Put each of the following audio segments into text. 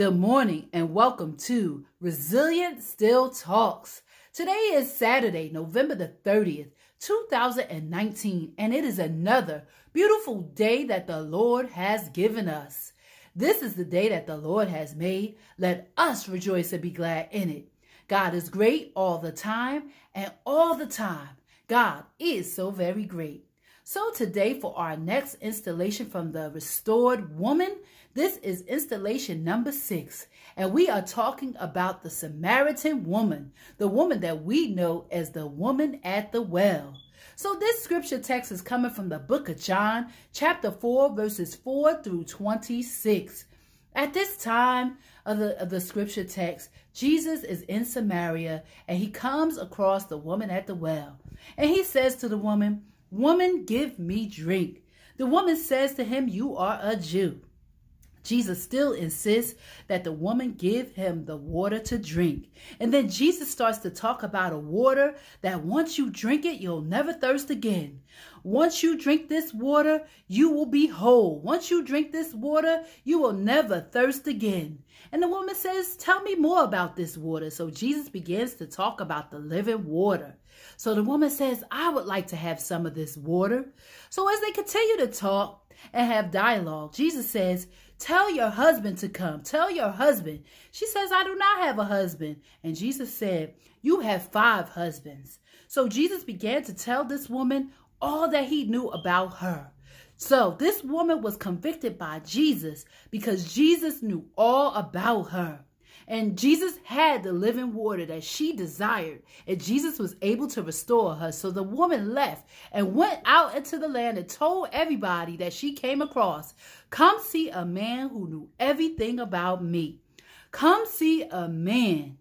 Good morning and welcome to Resilient Still Talks. Today is Saturday, November the 30th, 2019, and it is another beautiful day that the Lord has given us. This is the day that the Lord has made. Let us rejoice and be glad in it. God is great all the time, and all the time, God is so very great. So today for our next installation from the Restored Woman, this is installation number six. And we are talking about the Samaritan woman, the woman that we know as the woman at the well. So this scripture text is coming from the book of John, chapter 4, verses 4 through 26. At this time of the, of the scripture text, Jesus is in Samaria and he comes across the woman at the well. And he says to the woman, Woman, give me drink. The woman says to him, You are a Jew. Jesus still insists that the woman give him the water to drink. And then Jesus starts to talk about a water that once you drink it, you'll never thirst again. Once you drink this water, you will be whole. Once you drink this water, you will never thirst again. And the woman says, Tell me more about this water. So Jesus begins to talk about the living water. So the woman says, I would like to have some of this water. So as they continue to talk and have dialogue, Jesus says, Tell your husband to come. Tell your husband. She says, I do not have a husband. And Jesus said, You have five husbands. So Jesus began to tell this woman all that he knew about her. So this woman was convicted by Jesus because Jesus knew all about her. And Jesus had the living water that she desired. And Jesus was able to restore her. So the woman left and went out into the land and told everybody that she came across, Come see a man who knew everything about me. Come see a man.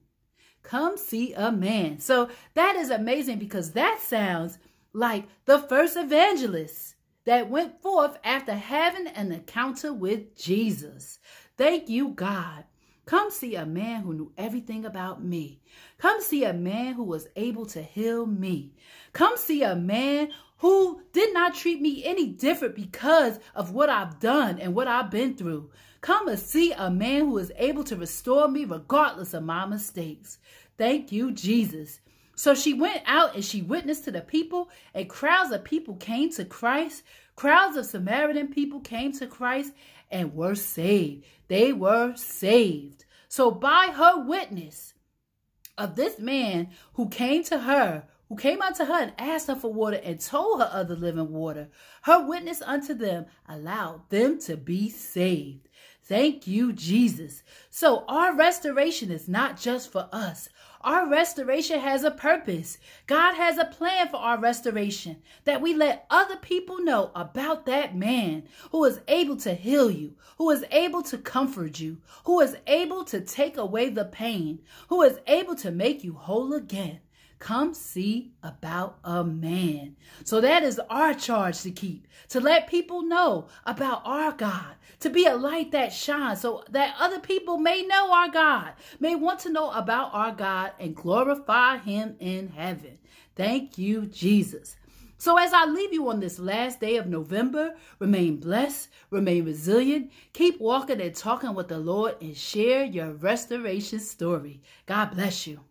Come see a man. So that is amazing because that sounds like the first evangelist that went forth after having an encounter with Jesus. Thank you, God. Come see a man who knew everything about me. Come see a man who was able to heal me. Come see a man who did not treat me any different because of what I've done and what I've been through. Come and see a man who is able to restore me regardless of my mistakes. Thank you, Jesus. So she went out and she witnessed to the people, and crowds of people came to Christ. Crowds of Samaritan people came to Christ and were saved. They were saved. So by her witness of this man who came to her, who came unto her and asked her for water and told her of the living water, her witness unto them allowed them to be saved. Thank you, Jesus. So our restoration is not just for us. Our restoration has a purpose. God has a plan for our restoration that we let other people know about that man who is able to heal you, who is able to comfort you, who is able to take away the pain, who is able to make you whole again. Come see about a man. So that is our charge to keep, to let people know about our God, to be a light that shines so that other people may know our God, may want to know about our God and glorify him in heaven. Thank you, Jesus. So as I leave you on this last day of November, remain blessed, remain resilient, keep walking and talking with the Lord and share your restoration story. God bless you.